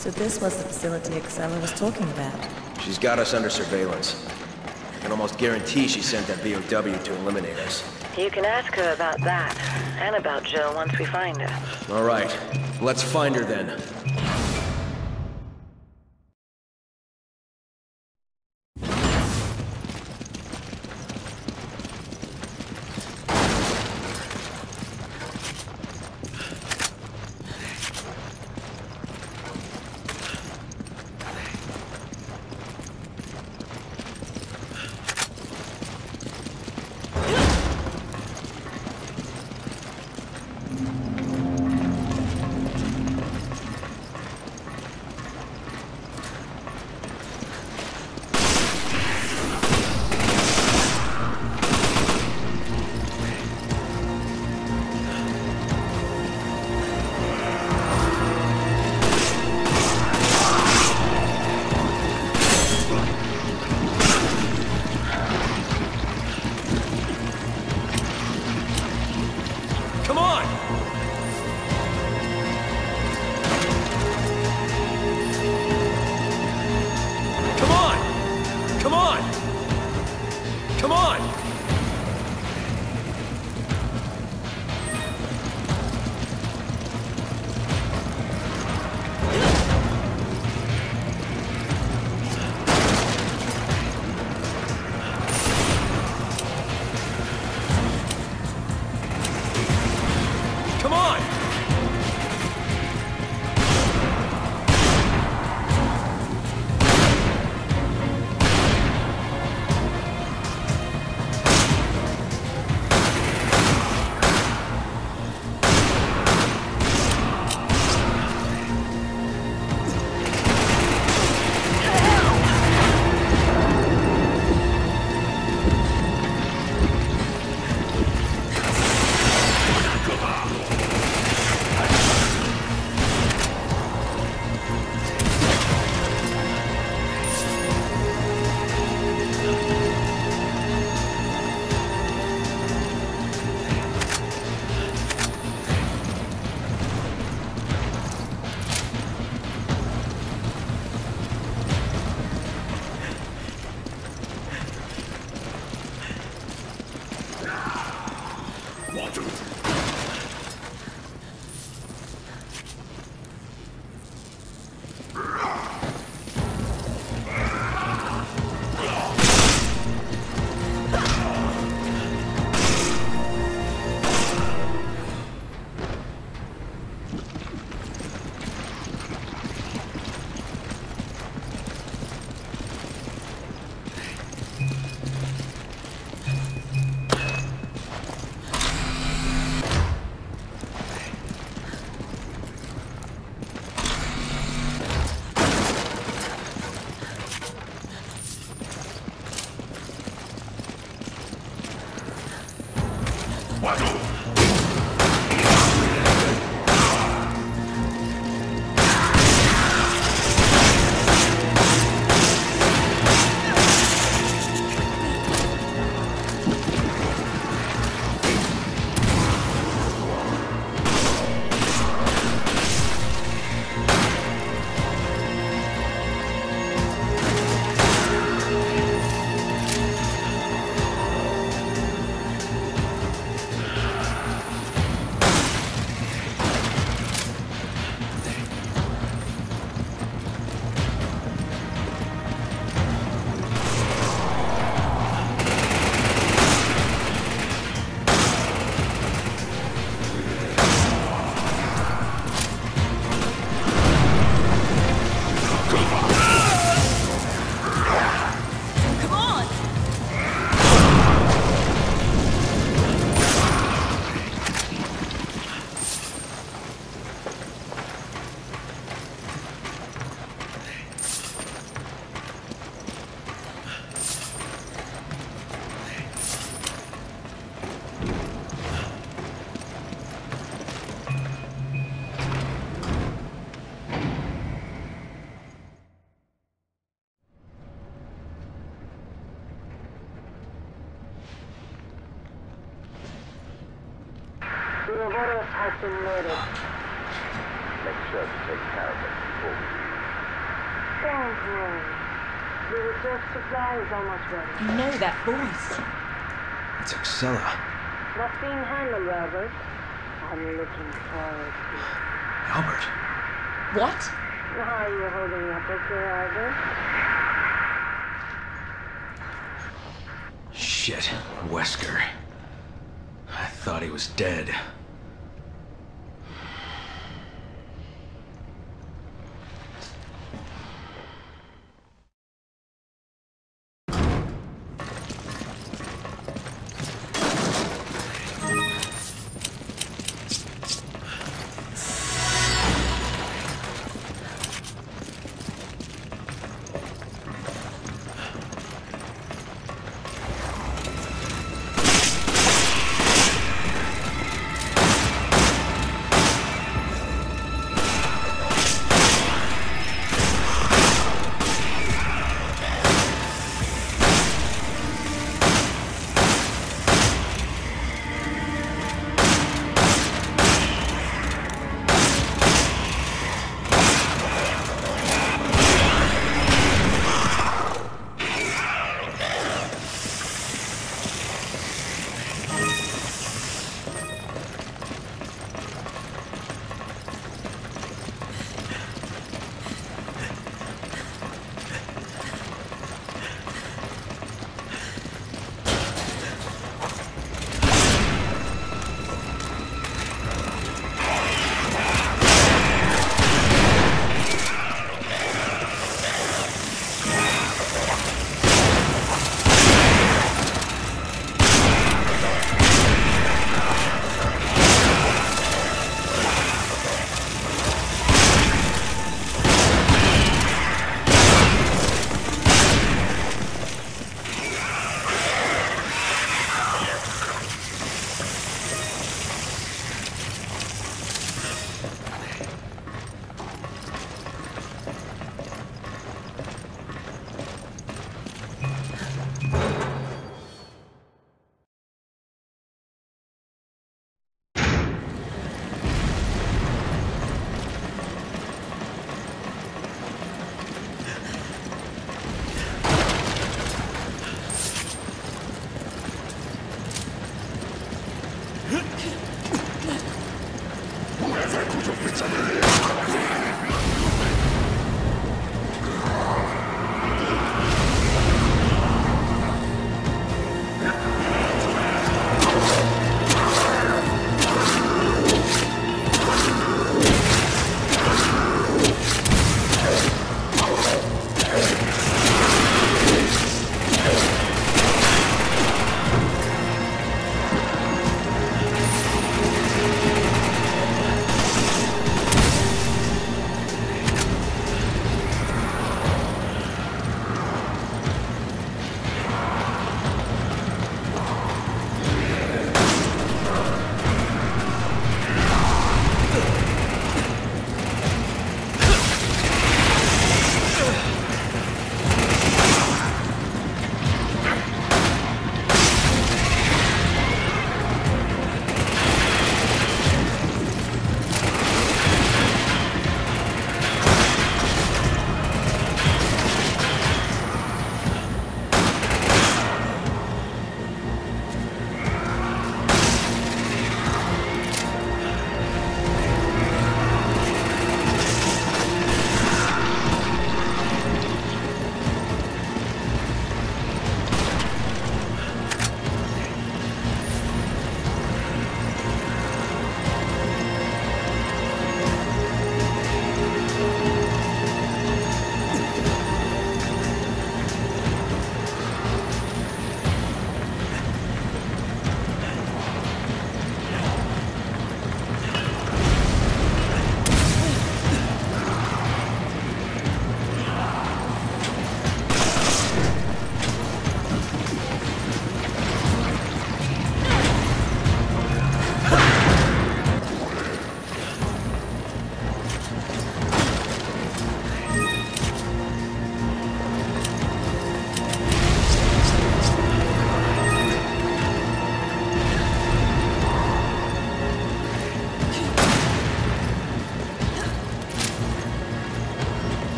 So this was the facility Excella was talking about. She's got us under surveillance. I can almost guarantee she sent that BOW to eliminate us. You can ask her about that, and about Jill once we find her. All right, let's find her then. Has been loaded. Make sure to take care of it before we leave. Don't worry. The reserve supply is almost ready. You know that voice. It's Excella. Not being handled, Albert. I'm looking forward to it. Albert. What? How are you holding up, okay, Albert? Shit. Wesker. I thought he was dead.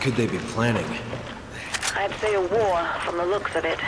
Could they be planning? I'd say a war from the looks of it.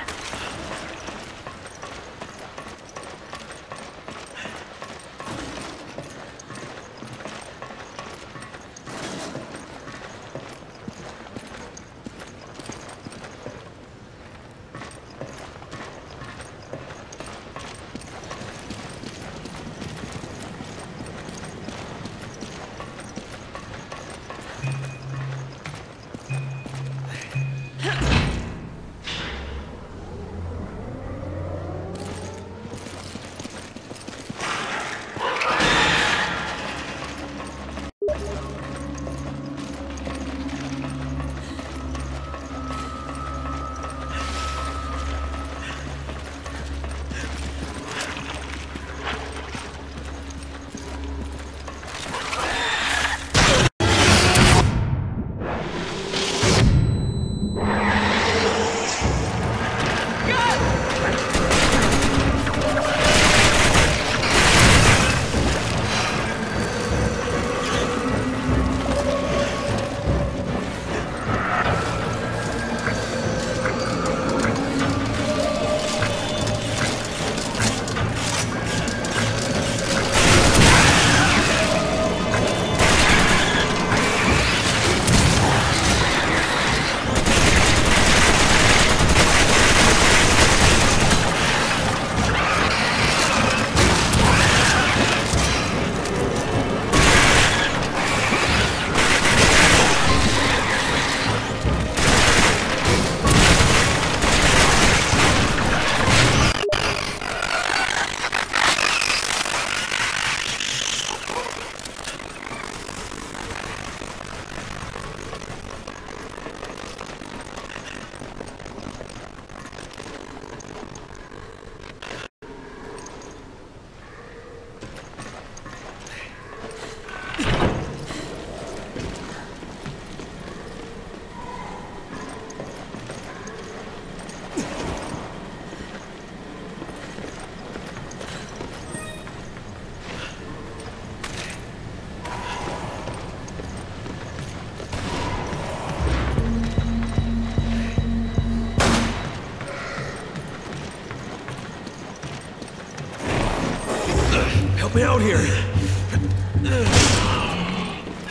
Help me out here!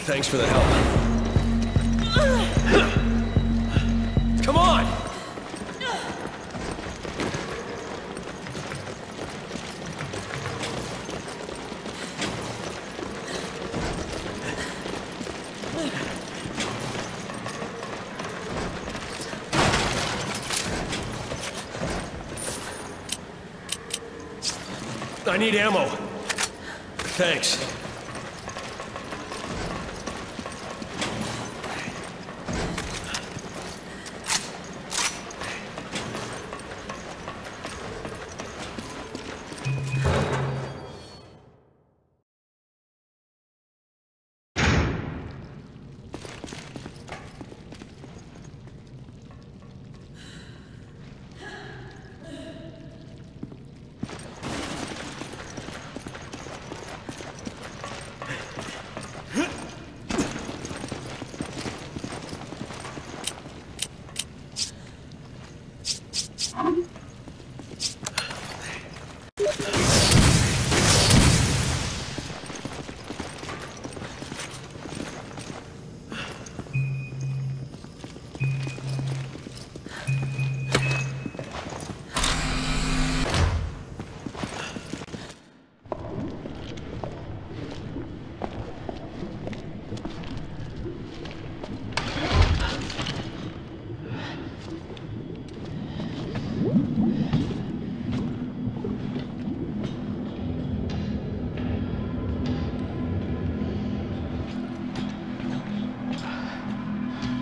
Thanks for the help. Come on! I need ammo. Thanks.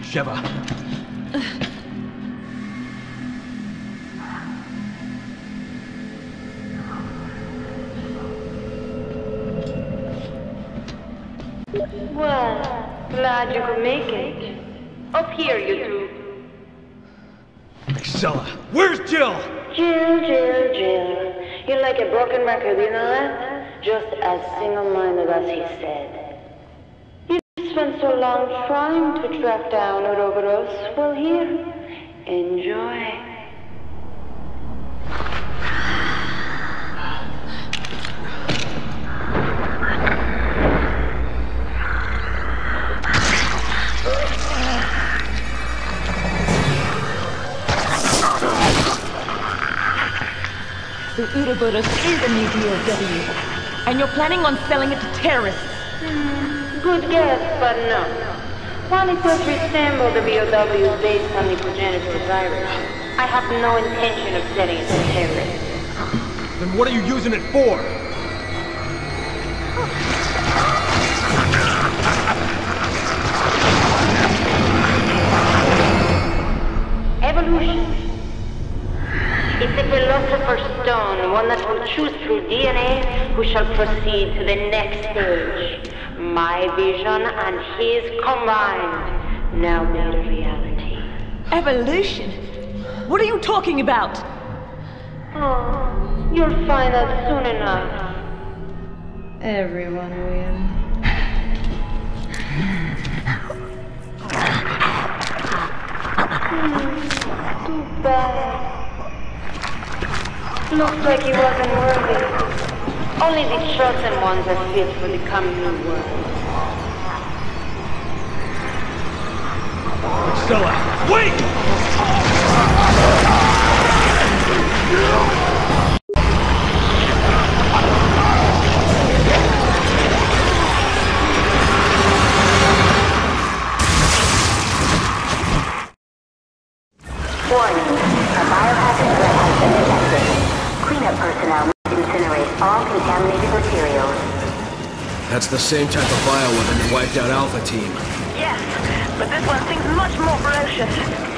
Sheva. Well, glad you could make it. Up here, you two. Excella. Where's Jill? Jill, Jill, Jill. You're like a broken record, you know that? Just as single-minded as he said. You spent so long trying to track down Ouroboros, well here, enjoy. The Ouroboros is a new BOW. And you're planning on selling it to terrorists. Hmm, good guess, but no. While it does resemble the BOW based on the progenitor virus, I have no intention of selling it to terrorists. Then what are you using it for? Evolution. It's a philosopher's stone, one that will choose through DNA who shall proceed to the next stage. My vision and his combined, now made a reality. Evolution? What are you talking about? Oh, you'll find out soon enough. Everyone will. Hmm, too bad. Looks like he wasn't worthy. Only the chosen ones are fit for the coming new world. Stella, wait! Contaminated materials. That's the same type of bioweapon that wiped out Alpha Team. Yes, but this one seems much more ferocious.